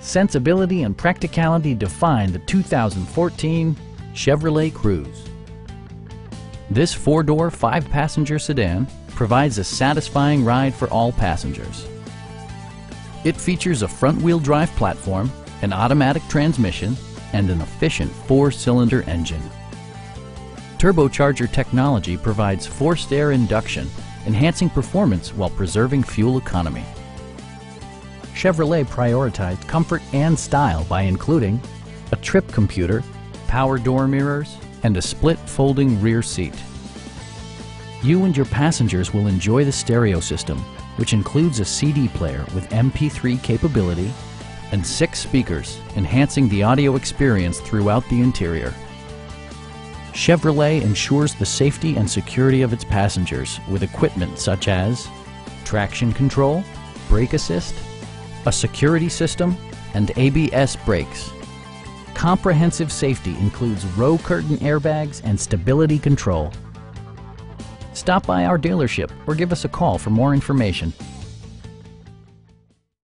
sensibility and practicality define the 2014 Chevrolet Cruze. This four-door, five-passenger sedan provides a satisfying ride for all passengers. It features a front-wheel drive platform, an automatic transmission, and an efficient four-cylinder engine. Turbocharger technology provides forced air induction, enhancing performance while preserving fuel economy. Chevrolet prioritized comfort and style by including a trip computer, power door mirrors, and a split folding rear seat. You and your passengers will enjoy the stereo system, which includes a CD player with MP3 capability and six speakers, enhancing the audio experience throughout the interior. Chevrolet ensures the safety and security of its passengers with equipment such as traction control, brake assist, a security system, and ABS brakes. Comprehensive safety includes row curtain airbags and stability control. Stop by our dealership or give us a call for more information.